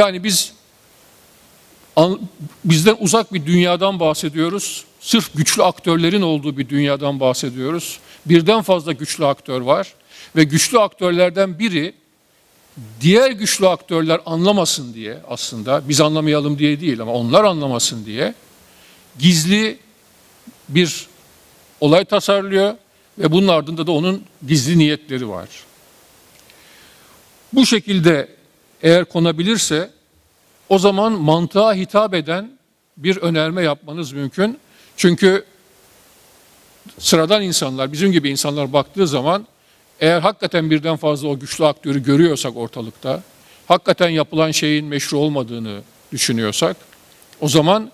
Yani biz bizden uzak bir dünyadan bahsediyoruz. Sırf güçlü aktörlerin olduğu bir dünyadan bahsediyoruz. Birden fazla güçlü aktör var ve güçlü aktörlerden biri diğer güçlü aktörler anlamasın diye aslında biz anlamayalım diye değil ama onlar anlamasın diye gizli bir olay tasarlıyor ve bunun ardında da onun gizli niyetleri var. Bu şekilde eğer konabilirse o zaman mantığa hitap eden bir önerme yapmanız mümkün. Çünkü sıradan insanlar, bizim gibi insanlar baktığı zaman eğer hakikaten birden fazla o güçlü aktörü görüyorsak ortalıkta, hakikaten yapılan şeyin meşru olmadığını düşünüyorsak, o zaman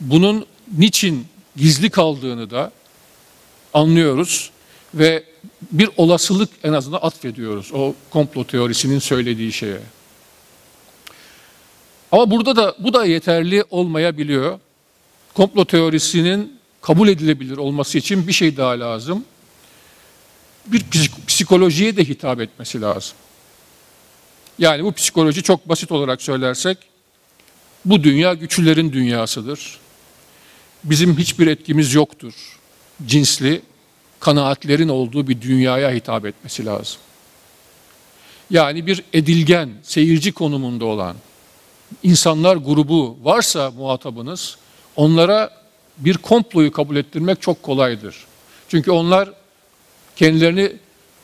bunun niçin gizli kaldığını da anlıyoruz ve bir olasılık en azından atfediyoruz o komplo teorisinin söylediği şeye. Ama burada da bu da yeterli olmayabiliyor. Komplo teorisinin kabul edilebilir olması için bir şey daha lazım. Bir psikolojiye de hitap etmesi lazım. Yani bu psikoloji çok basit olarak söylersek bu dünya güçlülerin dünyasıdır. Bizim hiçbir etkimiz yoktur. Cinsli kanaatlerin olduğu bir dünyaya hitap etmesi lazım. Yani bir edilgen, seyirci konumunda olan insanlar grubu varsa muhatabınız, onlara bir komployu kabul ettirmek çok kolaydır. Çünkü onlar kendilerini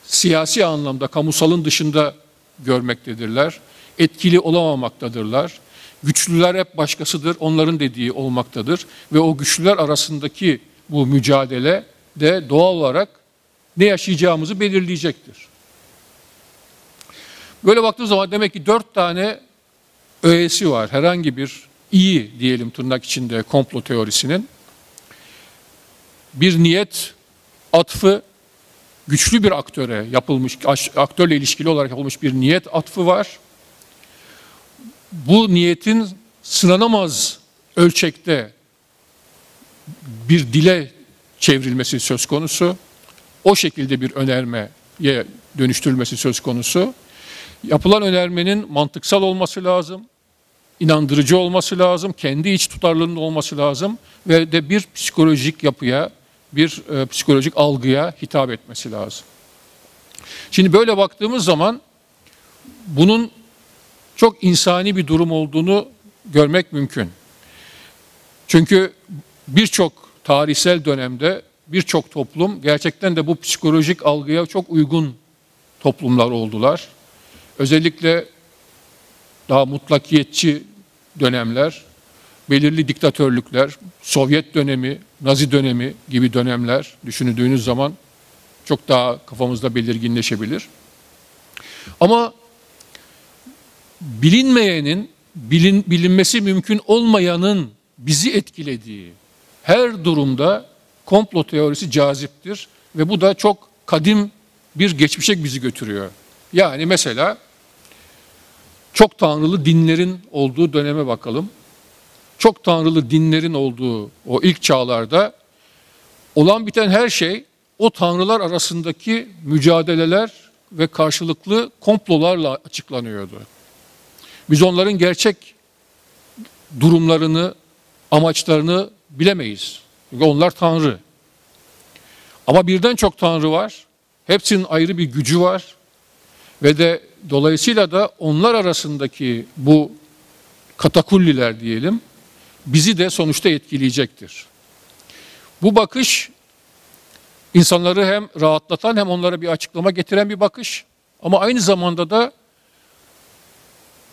siyasi anlamda kamusalın dışında görmektedirler. Etkili olamamaktadırlar. Güçlüler hep başkasıdır, onların dediği olmaktadır. Ve o güçlüler arasındaki bu mücadele de doğal olarak ne yaşayacağımızı belirleyecektir. Böyle baktığımız zaman demek ki dört tane öğesi var. Herhangi bir iyi diyelim tırnak içinde komplo teorisinin. Bir niyet atfı, güçlü bir aktöre yapılmış, aktörle ilişkili olarak yapılmış bir niyet atfı var. Bu niyetin sınanamaz ölçekte bir dile çevrilmesi söz konusu. O şekilde bir önermeye dönüştürülmesi söz konusu. Yapılan önermenin mantıksal olması lazım, inandırıcı olması lazım, kendi iç tutarlılığının olması lazım ve de bir psikolojik yapıya, bir e, psikolojik algıya hitap etmesi lazım. Şimdi böyle baktığımız zaman bunun çok insani bir durum olduğunu görmek mümkün. Çünkü birçok tarihsel dönemde birçok toplum gerçekten de bu psikolojik algıya çok uygun toplumlar oldular. Özellikle daha mutlakiyetçi dönemler, belirli diktatörlükler, Sovyet dönemi, Nazi dönemi gibi dönemler düşündüğünüz zaman çok daha kafamızda belirginleşebilir. Ama bilinmeyenin, bilin, bilinmesi mümkün olmayanın bizi etkilediği her durumda komplo teorisi caziptir ve bu da çok kadim bir geçmişe bizi götürüyor. Yani mesela çok tanrılı dinlerin olduğu döneme bakalım. Çok tanrılı dinlerin olduğu o ilk çağlarda olan biten her şey o tanrılar arasındaki mücadeleler ve karşılıklı komplolarla açıklanıyordu. Biz onların gerçek durumlarını, amaçlarını bilemeyiz. Çünkü onlar tanrı. Ama birden çok tanrı var. Hepsinin ayrı bir gücü var. Ve de dolayısıyla da onlar arasındaki bu katakulliler diyelim bizi de sonuçta etkileyecektir. Bu bakış insanları hem rahatlatan hem onlara bir açıklama getiren bir bakış ama aynı zamanda da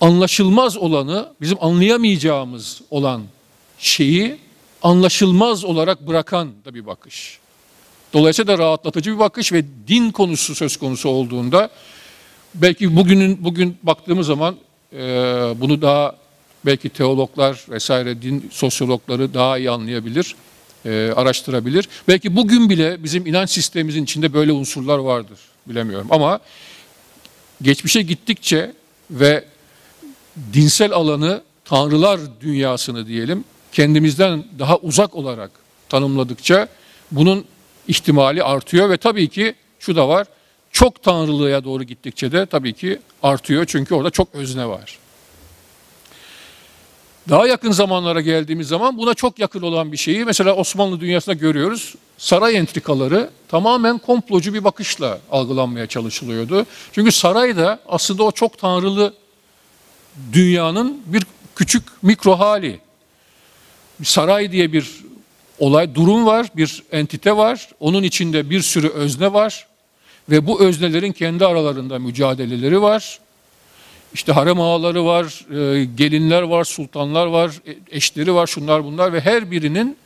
anlaşılmaz olanı, bizim anlayamayacağımız olan şeyi anlaşılmaz olarak bırakan da bir bakış. Dolayısıyla da rahatlatıcı bir bakış ve din konusu söz konusu olduğunda belki bugünün bugün baktığımız zaman e, bunu daha belki teologlar vesaire din sosyologları daha iyi anlayabilir, e, araştırabilir. Belki bugün bile bizim inanç sistemimizin içinde böyle unsurlar vardır bilemiyorum ama geçmişe gittikçe ve dinsel alanı tanrılar dünyasını diyelim kendimizden daha uzak olarak tanımladıkça bunun ihtimali artıyor ve tabii ki şu da var çok tanrılığa doğru gittikçe de tabii ki artıyor çünkü orada çok özne var. Daha yakın zamanlara geldiğimiz zaman buna çok yakın olan bir şeyi mesela Osmanlı dünyasında görüyoruz. Saray entrikaları tamamen komplocu bir bakışla algılanmaya çalışılıyordu. Çünkü saray da aslında o çok tanrılı dünyanın bir küçük mikro hali. Saray diye bir olay, durum var, bir entite var. Onun içinde bir sürü özne var. Ve bu öznelerin kendi aralarında mücadeleleri var. İşte harem ağaları var, e, gelinler var, sultanlar var, e, eşleri var, şunlar bunlar ve her birinin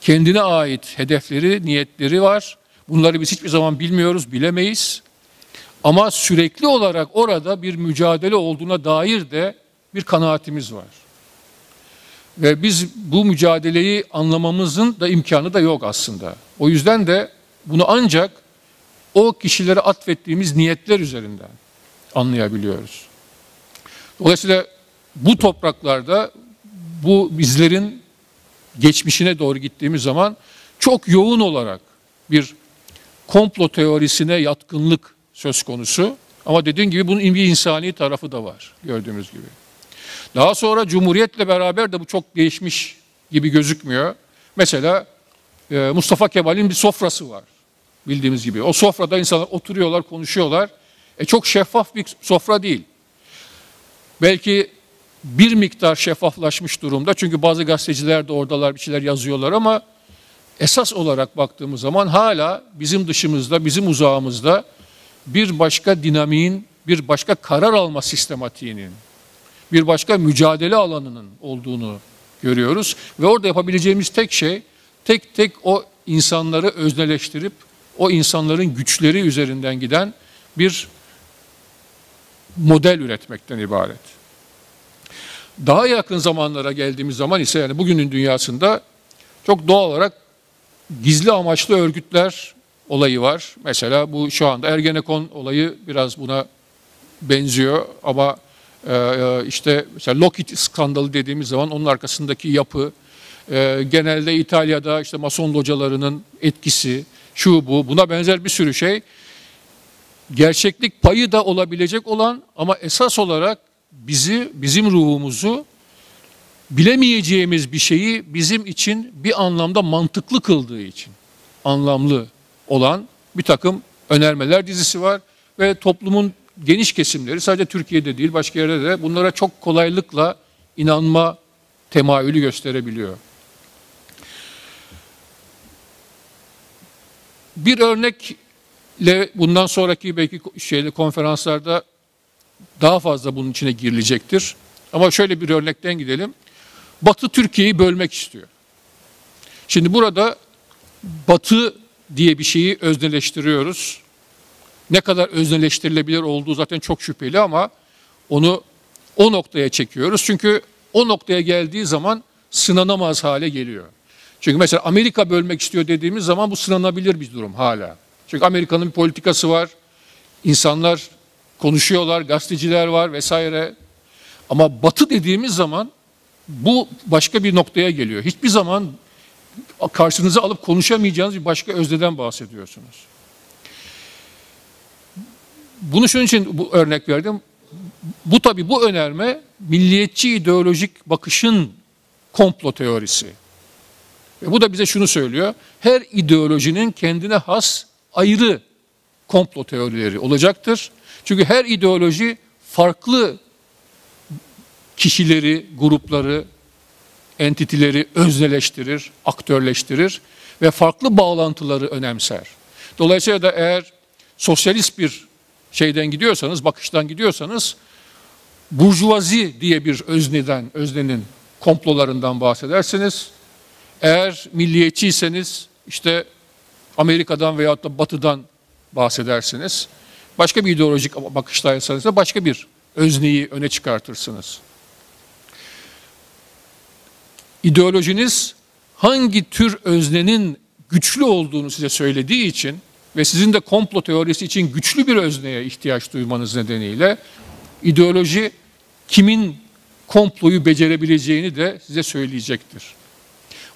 kendine ait hedefleri, niyetleri var. Bunları biz hiçbir zaman bilmiyoruz, bilemeyiz. Ama sürekli olarak orada bir mücadele olduğuna dair de bir kanaatimiz var. Ve biz bu mücadeleyi anlamamızın da imkanı da yok aslında. O yüzden de bunu ancak o kişilere atfettiğimiz niyetler üzerinden anlayabiliyoruz. Dolayısıyla bu topraklarda bu bizlerin geçmişine doğru gittiğimiz zaman çok yoğun olarak bir komplo teorisine yatkınlık söz konusu. Ama dediğim gibi bunun bir insani tarafı da var gördüğümüz gibi. Daha sonra Cumhuriyet'le beraber de bu çok değişmiş gibi gözükmüyor. Mesela e, Mustafa Kemal'in bir sofrası var bildiğimiz gibi. O sofrada insanlar oturuyorlar, konuşuyorlar. E çok şeffaf bir sofra değil. Belki bir miktar şeffaflaşmış durumda. Çünkü bazı gazeteciler de oradalar bir şeyler yazıyorlar ama esas olarak baktığımız zaman hala bizim dışımızda, bizim uzağımızda bir başka dinamiğin, bir başka karar alma sistematiğinin, bir başka mücadele alanının olduğunu görüyoruz. Ve orada yapabileceğimiz tek şey tek tek o insanları özneleştirip o insanların güçleri üzerinden giden bir model üretmekten ibaret. Daha yakın zamanlara geldiğimiz zaman ise yani bugünün dünyasında çok doğal olarak gizli amaçlı örgütler olayı var. Mesela bu şu anda Ergenekon olayı biraz buna benziyor ama e, e, işte mesela Lockheed skandalı dediğimiz zaman onun arkasındaki yapı e, genelde İtalya'da işte Mason localarının etkisi şu bu buna benzer bir sürü şey gerçeklik payı da olabilecek olan ama esas olarak bizi, bizim ruhumuzu bilemeyeceğimiz bir şeyi bizim için bir anlamda mantıklı kıldığı için anlamlı olan bir takım önermeler dizisi var ve toplumun geniş kesimleri sadece Türkiye'de değil başka yerde de bunlara çok kolaylıkla inanma temayülü gösterebiliyor. Bir örnekle bundan sonraki belki şeyde konferanslarda daha fazla bunun içine girilecektir. Ama şöyle bir örnekten gidelim. Batı Türkiye'yi bölmek istiyor. Şimdi burada Batı diye bir şeyi özneleştiriyoruz. Ne kadar özneleştirilebilir olduğu zaten çok şüpheli ama onu o noktaya çekiyoruz. Çünkü o noktaya geldiği zaman sınanamaz hale geliyor. Çünkü mesela Amerika bölmek istiyor dediğimiz zaman bu sınanabilir bir durum hala. Çünkü Amerika'nın bir politikası var. İnsanlar konuşuyorlar, gazeteciler var vesaire. Ama batı dediğimiz zaman bu başka bir noktaya geliyor. Hiçbir zaman karşınıza alıp konuşamayacağınız bir başka özneden bahsediyorsunuz. Bunu şunun için bu örnek verdim. Bu tabi bu önerme milliyetçi ideolojik bakışın komplo teorisi. Ve bu da bize şunu söylüyor. Her ideolojinin kendine has ayrı komplo teorileri olacaktır. Çünkü her ideoloji farklı kişileri, grupları, entitileri özneleştirir, aktörleştirir ve farklı bağlantıları önemser. Dolayısıyla da eğer sosyalist bir şeyden gidiyorsanız, bakıştan gidiyorsanız burjuvazi diye bir özneden, öznenin komplolarından bahsedersiniz. Eğer milliyetçiyseniz işte Amerika'dan veyahut da Batı'dan bahsedersiniz. Başka bir ideolojik bakıştaysanız da başka bir özneyi öne çıkartırsınız. İdeolojiniz hangi tür öznenin güçlü olduğunu size söylediği için ve sizin de komplo teorisi için güçlü bir özneye ihtiyaç duymanız nedeniyle ideoloji kimin komployu becerebileceğini de size söyleyecektir.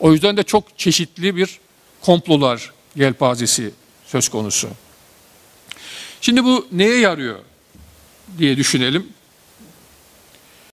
O yüzden de çok çeşitli bir komplolar yelpazesi söz konusu. Şimdi bu neye yarıyor diye düşünelim.